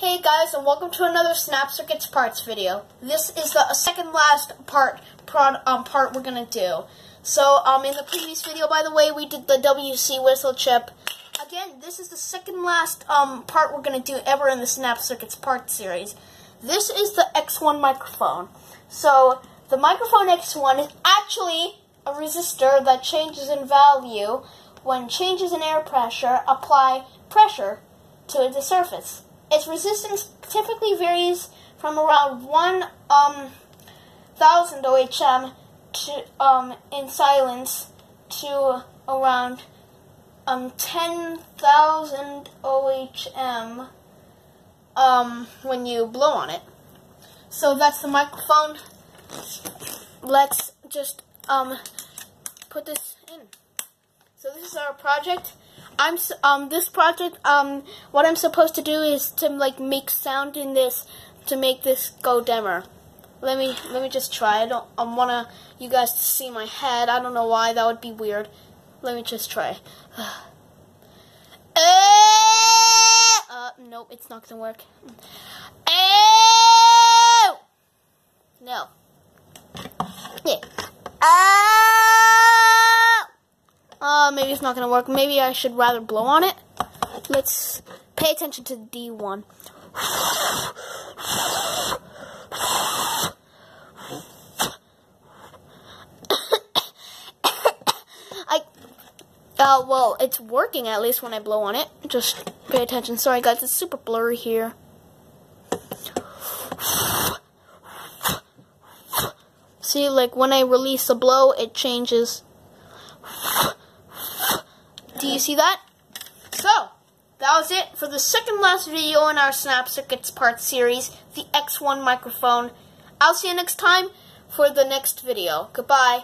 Hey guys, and welcome to another Snap Circuits parts video. This is the second last part prod, um, part we're gonna do. So, um, in the previous video, by the way, we did the WC whistle chip. Again, this is the second last um, part we're gonna do ever in the Snap Circuits part series. This is the X1 microphone. So, the microphone X1 is actually a resistor that changes in value when changes in air pressure apply pressure to the surface. Its resistance typically varies from around 1 um, thousand OHM to um, in silence to around um, 10,000 OHM um, when you blow on it. So that's the microphone. Let's just um, put this in. So this is our project. I'm um this project um what I'm supposed to do is to like make sound in this to make this go dimmer. Let me let me just try. I don't I wanna you guys to see my head. I don't know why that would be weird. Let me just try. uh, nope, it's not gonna work. No. Yeah. Uh, maybe it's not going to work. Maybe I should rather blow on it. Let's pay attention to D1. I, uh, well, it's working at least when I blow on it. Just pay attention. Sorry guys, it's super blurry here. See, like when I release a blow, it changes. Do you see that? So, that was it for the second last video in our Snap Circuits part series, the X1 microphone. I'll see you next time for the next video. Goodbye.